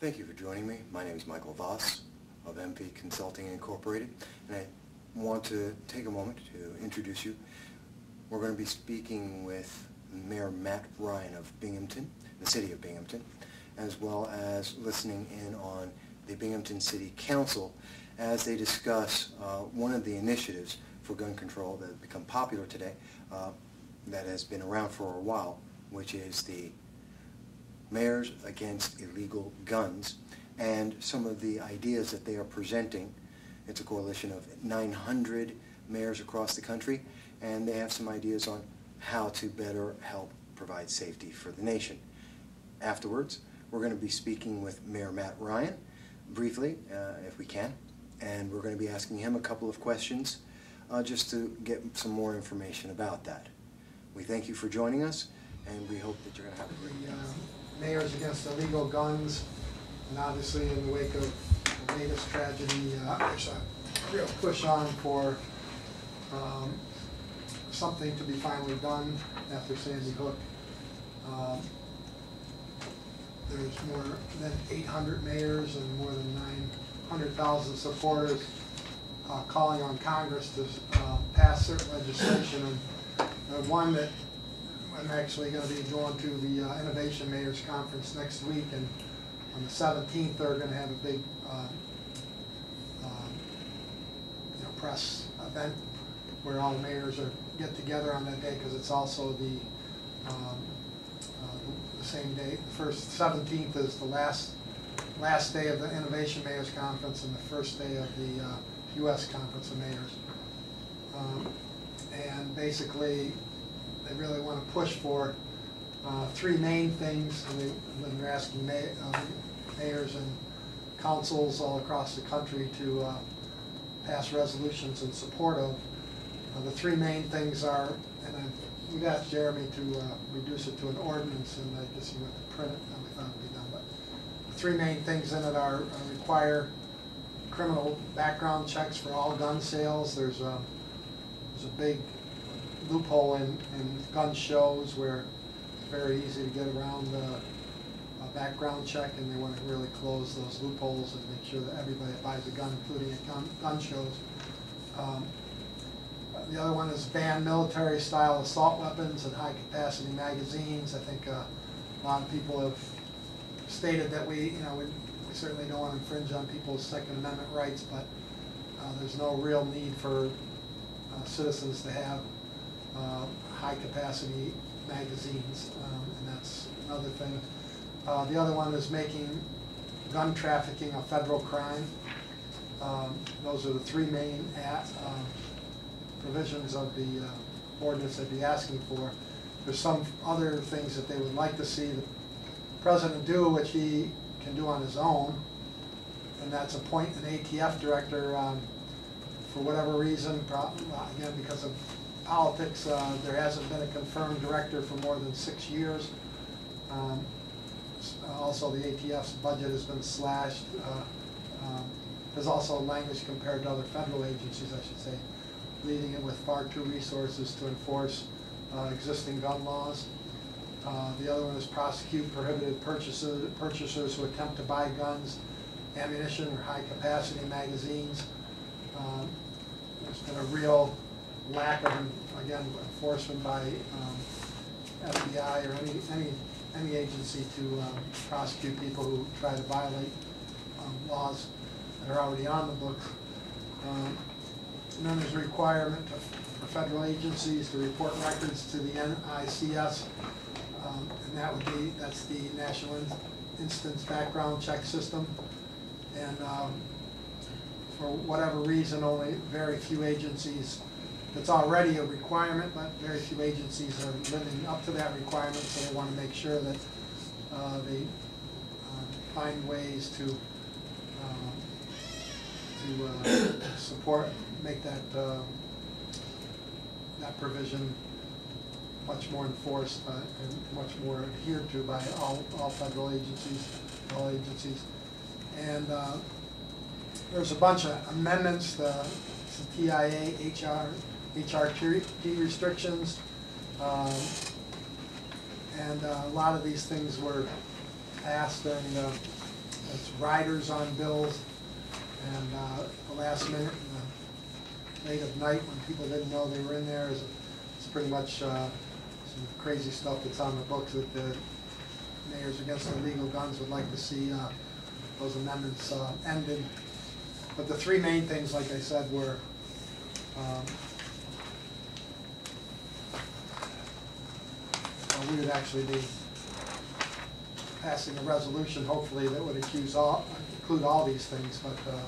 Thank you for joining me. My name is Michael Vass of MV Consulting Incorporated, and I want to take a moment to introduce you. We're going to be speaking with Mayor Matt Ryan of Binghamton, the city of Binghamton, as well as listening in on the Binghamton City Council as they discuss uh, one of the initiatives for gun control that has become popular today, uh, that has been around for a while, which is the Mayors Against Illegal Guns, and some of the ideas that they are presenting. It's a coalition of 900 mayors across the country, and they have some ideas on how to better help provide safety for the nation. Afterwards, we're going to be speaking with Mayor Matt Ryan, briefly, uh, if we can, and we're going to be asking him a couple of questions uh, just to get some more information about that. We thank you for joining us, and we hope that you're going to have a great uh, Mayors Against Illegal Guns, and obviously in the wake of the latest tragedy, uh, there's a real push on for um, something to be finally done after Sandy Hook. Um, There's more than 800 mayors and more than 900,000 supporters uh, calling on Congress to uh, pass certain legislation. And uh, one that I'm actually going to be going to the uh, Innovation Mayors Conference next week, and on the 17th, they're going to have a big um, um, you know, press event where all the mayors are, get together on that day, because it's also the, um, uh, the same day, the first, 17th is the last, last day of the Innovation Mayors Conference and the first day of the uh, US Conference of Mayors. Um, And basically, they really want to push for uh, three main things, and they, when they're asking ma- uh, mayors and councils all across the country to uh, pass resolutions in support of. Uh, The three main things are, and I- we've asked Jeremy to uh, reduce it to an ordinance, and I guess he went to print it, and we thought it'd be done, but the three main things in it are uh, require criminal background checks for all gun sales. There's a, there's a big loophole in, in gun shows where it's very easy to get around the background check, and they want to really close those loopholes and make sure that everybody that buys a gun, including at gun, gun shows. Um, The other one is ban military-style assault weapons and high-capacity magazines. I think uh, a lot of people have stated that we, you know, we we certainly don't want to infringe on people's Second Amendment rights, but uh, there's no real need for uh, citizens to have uh, high-capacity magazines, um, and that's another thing. Uh, The other one is making gun trafficking a federal crime. Um, Those are the three main at, um, provisions of the uh, ordinance they'd be asking for. There's some other things that they would like to see the president do, which he can do on his own, and that's appoint an ATF director. um, For whatever reason, prob- again, because of politics, uh, there hasn't been a confirmed director for more than six years. Um, Also, the ATF's budget has been slashed. Uh, um, There's also language compared to other federal agencies, I should say, leaving it with far too resources to enforce uh, existing gun laws. Uh, The other one is prosecute prohibited purchasers, purchasers who attempt to buy guns, ammunition, or high-capacity magazines. Um, There's been a real lack of, again, enforcement by um, FBI or any, any, any agency to um, prosecute people who try to violate um, laws that are already on the books. Um, And then there's a requirement to- for federal agencies to report records to the NICS. Um, And that would be, that's the National In- Instant Background Check System. And um, for whatever reason, only very few agencies, it's already a requirement, but very few agencies are living up to that requirement, so they want to make sure that uh, they um, find ways to, um, to uh, support, make that, um, that provision much more enforced uh, and much more adhered to by all, all federal agencies, all agencies. And uh, there's a bunch of amendments, the TIA, HR, HRT restrictions. um, And uh, a lot of these things were passed and the it's riders on bills, and uh, the last minute, uh, late of night, when people didn't know they were in there, is it's pretty much uh, some crazy stuff that's on the books that the mayors against illegal guns would like to see uh, those amendments uh, ended. But the three main things, like I said, were um, we would actually be passing a resolution, hopefully, that would accuse all, include all these things, but uh,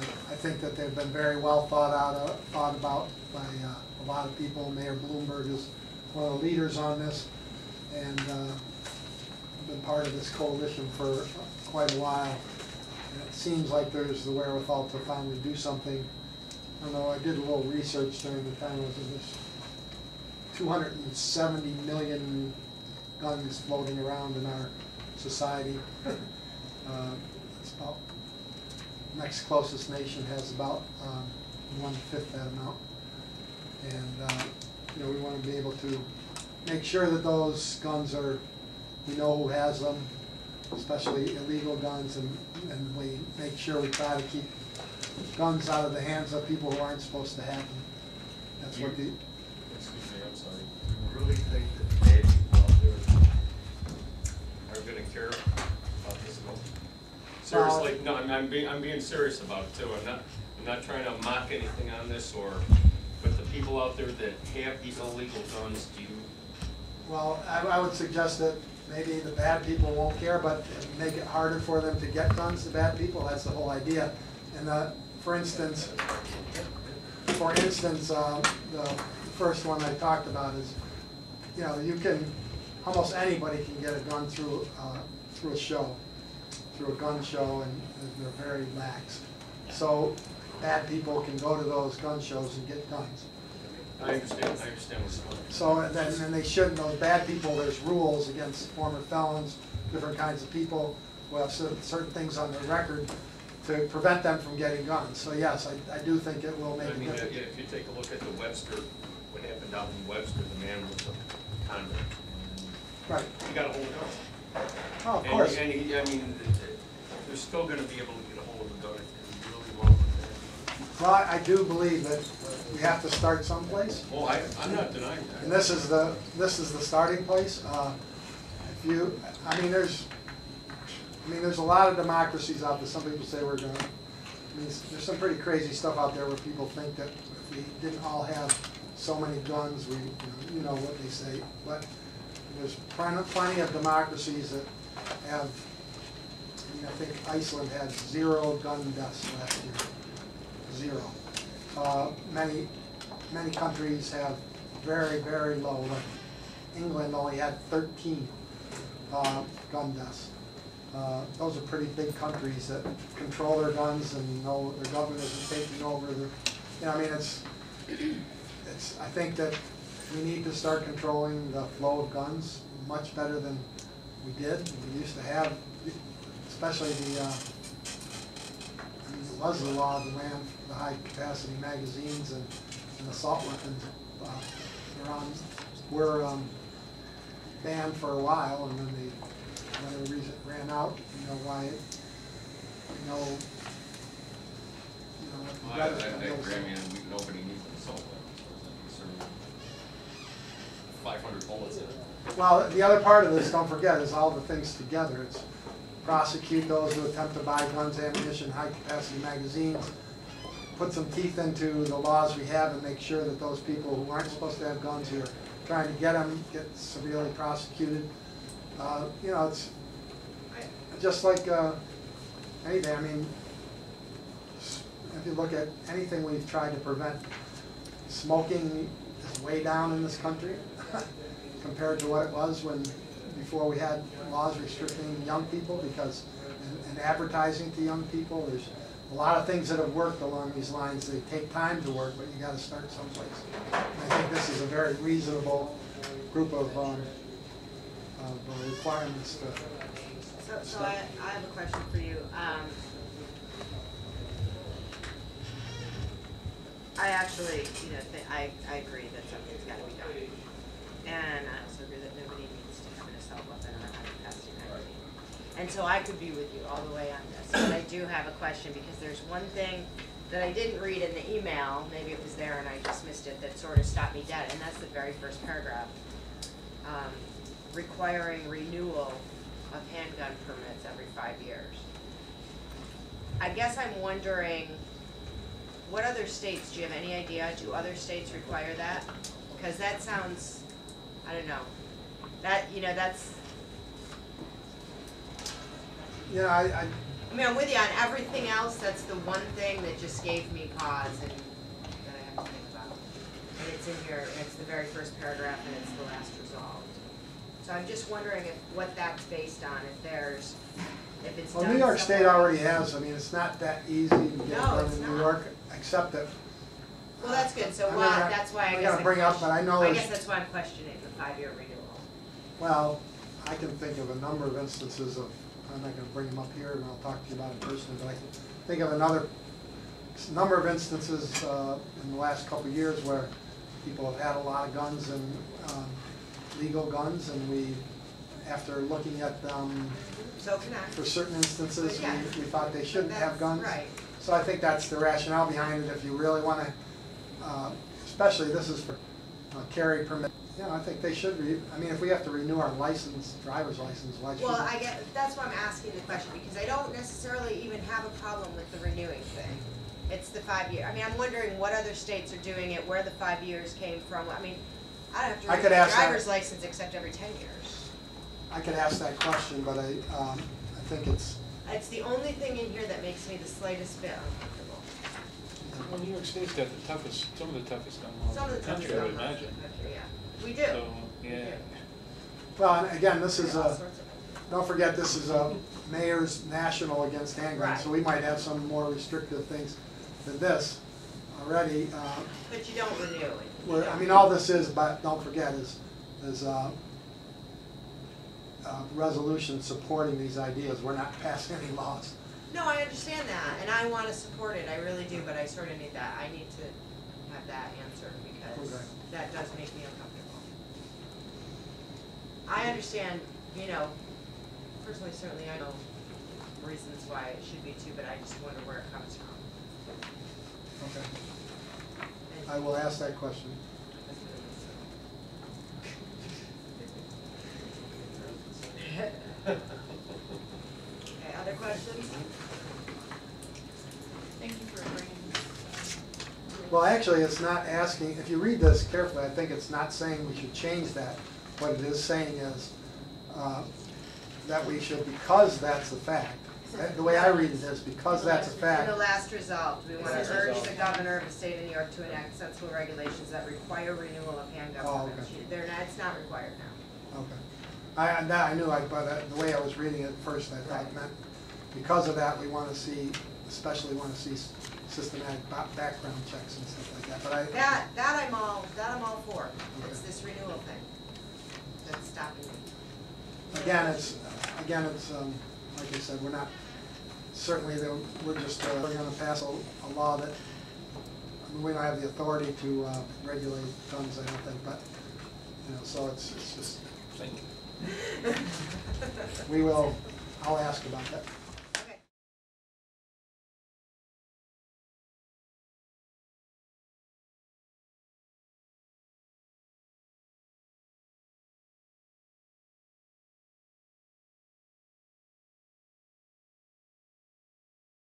I I think that they've been very well thought out, uh, thought about by uh, a lot of people. Mayor Bloomberg is one of the leaders on this, and uh, been part of this coalition for quite a while. And it seems like there's the wherewithal to finally do something. I know, I did a little research during the time I was in this. Two hundred and seventy million guns floating around in our society. Uh, It's about, next closest nation has about um, one-fifth that amount. And, uh, you know, we want to be able to make sure that those guns are, we know who has them, especially illegal guns, and, and we make sure we try to keep guns out of the hands of people who aren't supposed to have them. That's what the, care about this at all? Seriously, no, I'm, I'm being, I'm being serious about it too. I'm not, I'm not trying to mock anything on this or, but the people out there that have these illegal guns, do you, Well, I, I would suggest that maybe the bad people won't care, but make it harder for them to get guns, the bad people, that's the whole idea. And, uh, for instance, for instance, uh, the first one I talked about is, you know, you can, almost anybody can get a gun through, uh, through a show, through a gun show, and they're very lax. So, bad people can go to those gun shows and get guns. I understand, I understand what's going on. So, and then, and they shouldn't, those bad people, there's rules against former felons, different kinds of people who have certain, certain things on their record to prevent them from getting guns. So yes, I, I do think it will make I a mean, uh, difference. if you take a look at the Webster, what happened out in Webster, the man was a convict. Right, and He got a hold of guns. oh, of And- course. And he, I mean, they're still gonna be able to get a hold of a gun if you really want. Well, I do believe that we have to start someplace. Well, I, I'm not denying that. And this is the, this is the starting place. Uh, If you, I mean, there's, I mean, there's a lot of democracies out there, some people say we're gonna, I mean, there's some pretty crazy stuff out there where people think that if we didn't all have so many guns, we, you know, you know what they say. But there's plenty, of democracies that have, I mean, I think Iceland had zero gun deaths last year, zero. Uh, Many, many countries have very, very low, like England only had thirteen uh, gun deaths. Uh, Those are pretty big countries that control their guns and know their government isn't taking over the, you know, I mean, it's, it's, I think that we need to start controlling the flow of guns much better than we did. We used to have, especially the, uh, I mean, it was the law of the land, the high-capacity magazines and and assault weapons uh, were were um, banned for a while, and then they, whatever reason, ran out, you know, why, it- you know, you know, Well, I, I, the I rebels- agree, I mean, nobody needs an assault weapon, as far as I'm concerned. Five hundred bullets in it. Well, the other part of this, don't forget, is all the things together. It's prosecute those who attempt to buy guns, ammunition, high-capacity magazines, put some teeth into the laws we have and make sure that those people who aren't supposed to have guns who are trying to get them, get severely prosecuted. Uh, You know, it's just like uh, anything, I mean, if you look at anything we've tried to prevent, smoking is way down in this country compared to what it was when, before we had laws restricting young people because, and- advertising to young people, there's a lot of things that have worked along these lines. They take time to work, but you gotta start someplace. And I think this is a very reasonable group of, um, of uh, requirements to, So, so I, I have a question for you. Um, I actually, you know, I, I agree that something's gotta be done. And I also agree that nobody needs to have an assault weapon or a high capacity magazine. And so I could be with you all the way on this, but I do have a question, because there's one thing that I didn't read in the email, maybe it was there and I just missed it, that sort of stopped me dead, and that's the very first paragraph. Um, Requiring renewal of handgun permits every five years. I guess I'm wondering, what other states, do you have any idea, do other states require that? Because that sounds, I don't know, that, you know, that's, Yeah, I, I, I mean, I'm with you on everything else, that's the one thing that just gave me pause and that I have to think about. And it's in here, it's the very first paragraph and it's the last resolved. So I'm just wondering if, what that's based on, if there's, if it's done well, New York State already has, I mean, it's not that easy to get No, done in New. York, except that. Well, that's good, so I mean, why, I- that's why I I guess gotta I'm bring up, but I know I guess that's why I'm questioning the five-year renewal. Well, I can think of a number of instances of, I'm not gonna bring them up here, and I'll talk to you about it personally, but I can think of another, s- number of instances, uh, in the last couple of years where people have had a lot of guns and, um, legal guns, and we, after looking at them, So can I. for certain instances, we, we thought they shouldn't have That's guns. right. So I think that's the rationale behind it, if you really wanna, uh, especially this is for uh, carry permit. Yeah, I think they should re, I mean, if we have to renew our license, driver's license, why shouldn't? Well, I get, that's why I'm asking the question, because I don't necessarily even have a problem with the renewing thing. It's the five year, I mean, I'm wondering what other states are doing it, where the five years came from, I mean, I don't have to I renew could my ask that. driver's license except every ten years. I could ask that question, but I, um, I think it's, It's the only thing in here that makes me the slightest bit uncomfortable. Well, New York State's got the toughest, some of the toughest gun laws Some in of the the toughest country, I would gun laws in imagine. the country, yeah. We do. So, yeah. well, and again, this is All a, sorts of don't forget, this is a mayor's national against handguns, so we might have some more restrictive things than this already. Uh, But you don't renew it. You Well, I don't. mean, all this is, but don't forget, is, is, uh, uh, resolution supporting these ideas, we're not passing any laws. No, I understand that, and I wanna support it, I really do, but I sorta need that, I need to have that answered, because Okay. that does make me uncomfortable. I understand, you know, personally, certainly I know reasons why it should be too, but I just wonder where it comes from. Okay. And- I will ask that question. Okay, other questions? Thank you for bringing this. Well, actually, it's not asking, if you read this carefully, I think it's not saying we should change that. What it is saying is, uh, that we should, because that's the fact. Uh, The way I read it is, because that's a fact. In the last resolved, we wanna urge resolved. the governor of the state of New York to enact sensible regulations that require renewal of handgun Oh, permits. okay. They're not, it's not required now. Okay. I, that I knew, I, but uh, the way I was reading it first, I thought it meant, because of that, we wanna see, especially wanna see systematic ba- background checks and stuff like that, but I. That, that I'm all, that I'm all for. It's this renewal thing that's stopping me. Again, it's, again, it's, um, like I said, we're not, certainly, the- we're just, uh, we're gonna pass a, a law that, I mean, we don't have the authority to, uh, regulate guns, I don't think, but, you know, so it's, it's just, Thank you. we will, I'll ask about that.